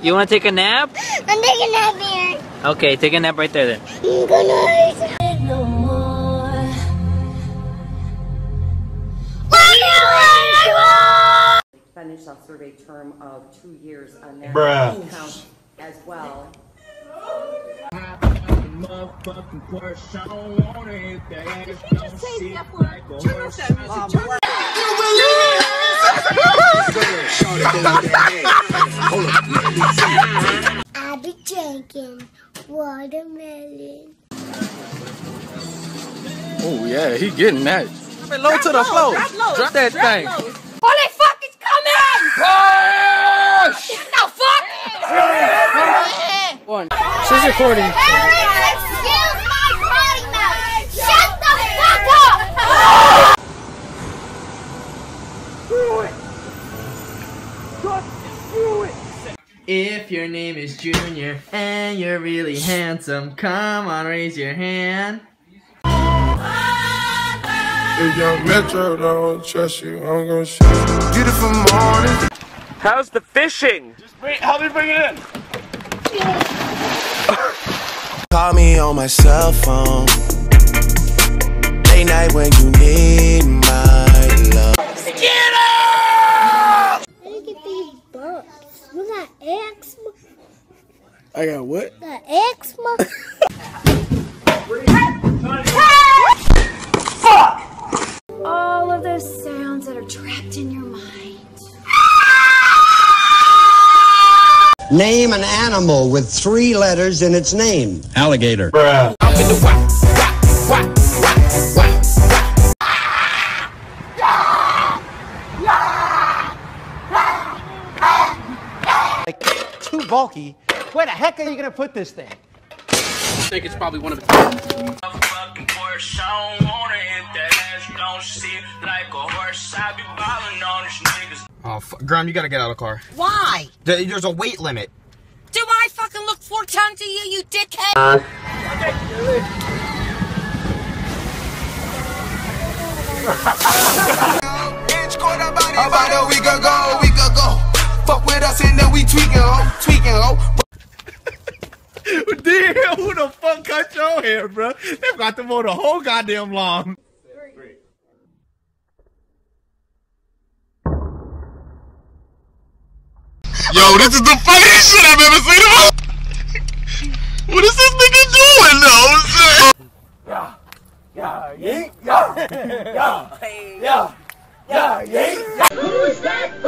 You want to take a nap? I'm taking that beer. Okay, take a nap right there then. I'm gonna no more. finish a survey term of two years on their Bruh. account as well. I be drinking watermelon. Oh yeah, he getting that. Drop Low to the floor. Drop that thing. Holy fuck, it's coming! One. She's recording. If your name is Junior and you're really handsome, come on, raise your hand. If young Metro don't trust you, I'm gonna shoot you. Beautiful morning. How's the fishing? Just bring, help me bring it in. Call me on my cell phone. Late night when you I got what? Got eczema. all of those sounds that are trapped in your mind. Name an animal with three letters in its name. Alligator. Bruh. Too bulky. Where the heck are you gonna put this thing? I think it's probably one of the. Oh, f- Graham, you gotta get out of the car. Why? There's a weight limit. Do I fucking look four times to you, you dickhead? About a week ago, a week ago. The fuck cut your hair, bro? They've got to mow the whole goddamn long. Yo, this is the funniest shit I've ever seen. what is this nigga doing, though? Who's that